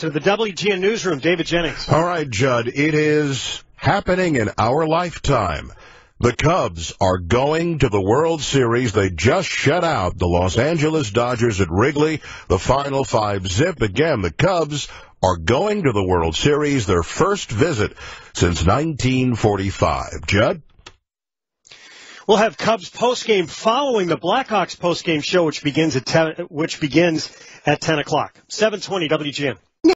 to the WGN newsroom. David Jennings. All right, Judd. It is happening in our lifetime. The Cubs are going to the World Series. They just shut out the Los Angeles Dodgers at Wrigley. The final five zip. Again, the Cubs are going to the World Series, their first visit since 1945. Judd? We'll have Cubs postgame following the Blackhawks postgame show, which begins at 10, which begins at 10 o'clock. 720 WGN.